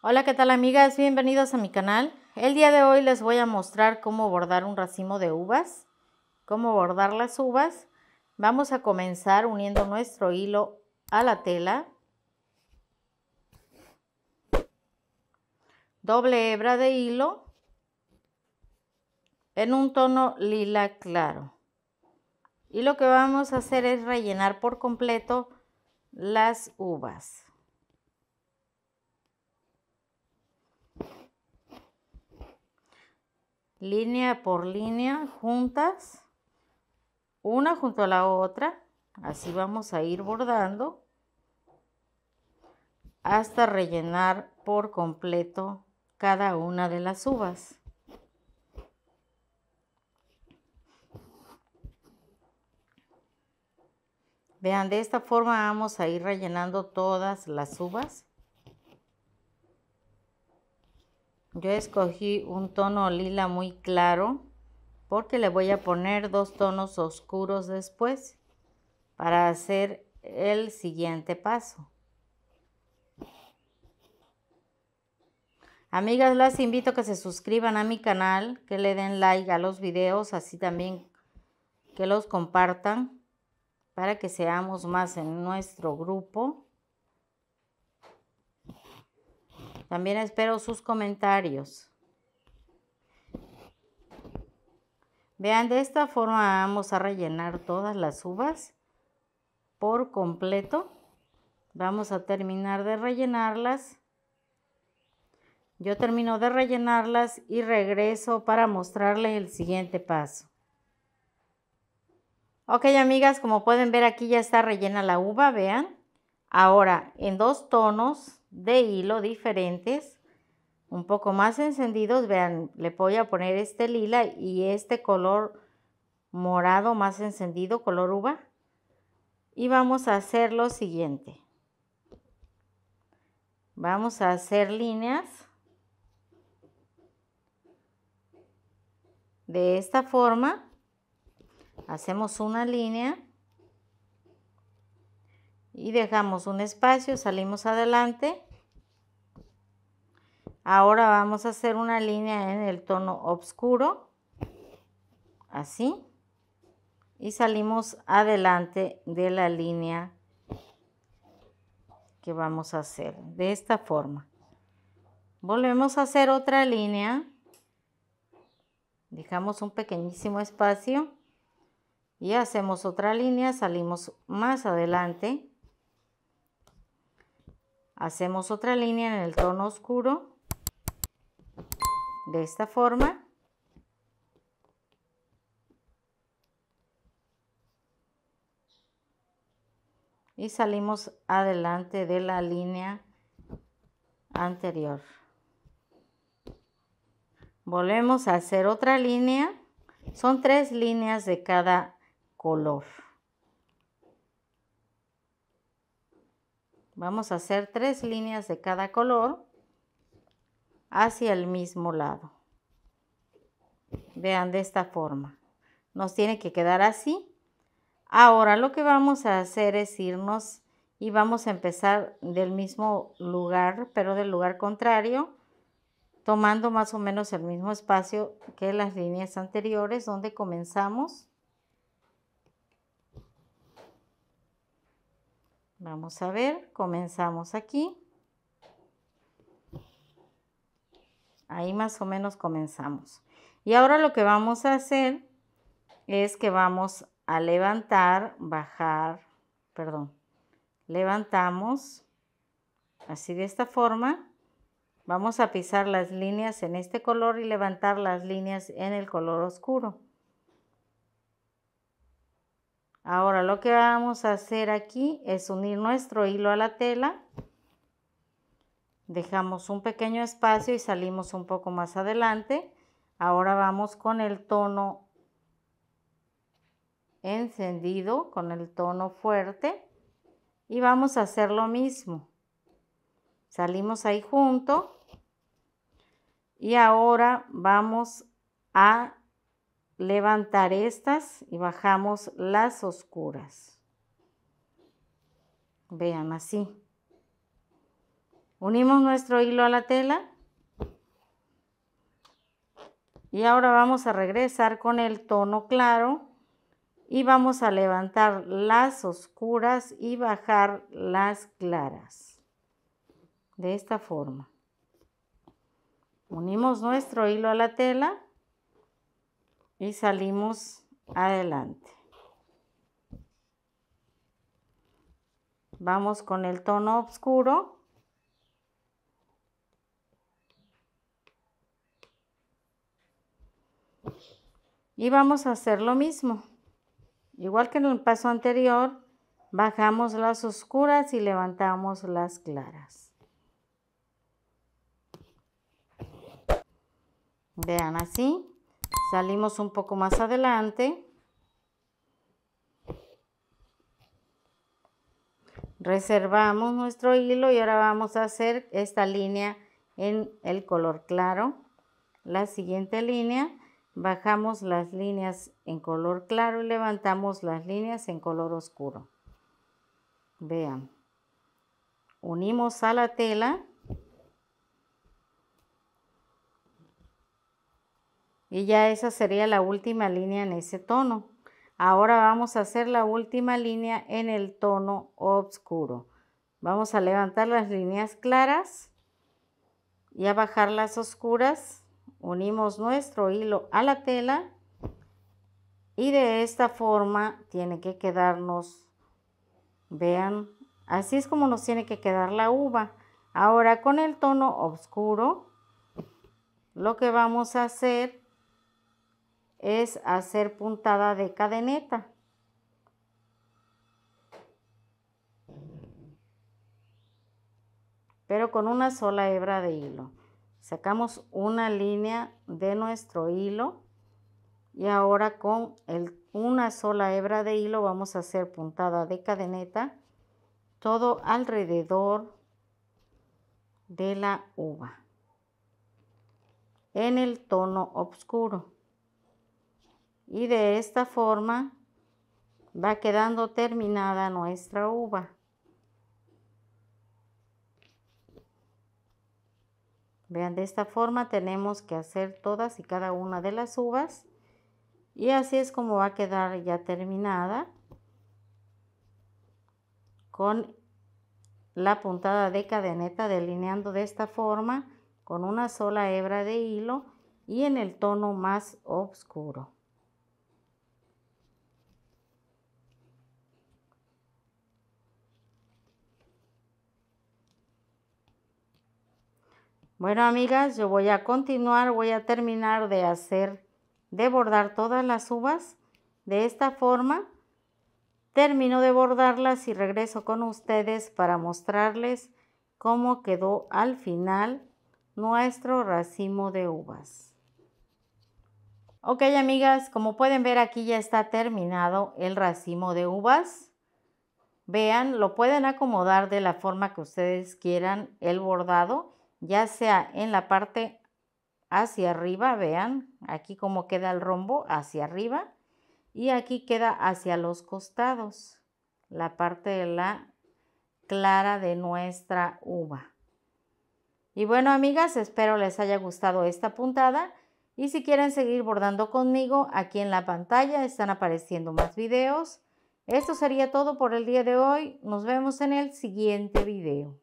Hola, ¿qué tal amigas? Bienvenidos a mi canal. El día de hoy les voy a mostrar cómo bordar un racimo de uvas, cómo bordar las uvas. Vamos a comenzar uniendo nuestro hilo a la tela. Doble hebra de hilo en un tono lila claro. Y lo que vamos a hacer es rellenar por completo las uvas. Línea por línea juntas, una junto a la otra. Así vamos a ir bordando hasta rellenar por completo cada una de las uvas. Vean, de esta forma vamos a ir rellenando todas las uvas. Yo escogí un tono lila muy claro porque le voy a poner dos tonos oscuros después para hacer el siguiente paso. Amigas, las invito a que se suscriban a mi canal, que le den like a los videos, así también que los compartan para que seamos más en nuestro grupo. También espero sus comentarios. Vean, de esta forma vamos a rellenar todas las uvas por completo. Vamos a terminar de rellenarlas. Yo termino de rellenarlas y regreso para mostrarles el siguiente paso. Ok, amigas, como pueden ver aquí ya está rellena la uva, vean. Ahora, en dos tonos de hilo diferentes, un poco más encendidos. Vean, le voy a poner este lila y este color morado más encendido, color uva. Y vamos a hacer lo siguiente. Vamos a hacer líneas de esta forma. Hacemos una línea y dejamos un espacio, salimos adelante. Ahora vamos a hacer una línea en el tono oscuro, así, y salimos adelante de la línea que vamos a hacer, de esta forma. Volvemos a hacer otra línea, dejamos un pequeñísimo espacio y hacemos otra línea, salimos más adelante Hacemos otra línea en el tono oscuro de esta forma. Y salimos adelante de la línea anterior. Volvemos a hacer otra línea. Son tres líneas de cada color. Vamos a hacer tres líneas de cada color hacia el mismo lado. Vean de esta forma. Nos tiene que quedar así. Ahora lo que vamos a hacer es irnos y vamos a empezar del mismo lugar, pero del lugar contrario, tomando más o menos el mismo espacio que las líneas anteriores donde comenzamos. Vamos a ver, comenzamos aquí. Ahí más o menos comenzamos. Y ahora lo que vamos a hacer es que vamos a levantar, bajar, perdón, levantamos así de esta forma. Vamos a pisar las líneas en este color y levantar las líneas en el color oscuro. Ahora lo que vamos a hacer aquí es unir nuestro hilo a la tela. Dejamos un pequeño espacio y salimos un poco más adelante. Ahora vamos con el tono encendido, con el tono fuerte. Y vamos a hacer lo mismo. Salimos ahí junto. Y ahora vamos a levantar estas y bajamos las oscuras. Vean así. Unimos nuestro hilo a la tela. Y ahora vamos a regresar con el tono claro y vamos a levantar las oscuras y bajar las claras. De esta forma. Unimos nuestro hilo a la tela y salimos adelante. Vamos con el tono oscuro. Y vamos a hacer lo mismo. Igual que en el paso anterior, bajamos las oscuras y levantamos las claras. Vean así. Salimos un poco más adelante. Reservamos nuestro hilo y ahora vamos a hacer esta línea en el color claro. La siguiente línea, bajamos las líneas en color claro y levantamos las líneas en color oscuro. Vean. Unimos a la tela Y ya esa sería la última línea en ese tono. Ahora vamos a hacer la última línea en el tono oscuro. Vamos a levantar las líneas claras y a bajar las oscuras. Unimos nuestro hilo a la tela y de esta forma tiene que quedarnos, vean, así es como nos tiene que quedar la uva. Ahora con el tono oscuro, lo que vamos a hacer es hacer puntada de cadeneta. Pero con una sola hebra de hilo. Sacamos una línea de nuestro hilo y ahora con una sola hebra de hilo vamos a hacer puntada de cadeneta todo alrededor de la uva en el tono oscuro y de esta forma va quedando terminada nuestra uva. Vean, de esta forma tenemos que hacer todas y cada una de las uvas. Y así es como va a quedar ya terminada con la puntada de cadeneta delineando de esta forma con una sola hebra de hilo y en el tono más oscuro. Bueno, amigas, yo voy a continuar, voy a terminar de hacer, de bordar todas las uvas de esta forma. Termino de bordarlas y regreso con ustedes para mostrarles cómo quedó al final nuestro racimo de uvas. Ok, amigas, como pueden ver aquí ya está terminado el racimo de uvas. Vean, lo pueden acomodar de la forma que ustedes quieran el bordado ya sea en la parte hacia arriba, vean, aquí como queda el rombo hacia arriba y aquí queda hacia los costados, la parte de la clara de nuestra uva. Y bueno, amigas, espero les haya gustado esta puntada y si quieren seguir bordando conmigo, aquí en la pantalla están apareciendo más videos. Esto sería todo por el día de hoy. Nos vemos en el siguiente video.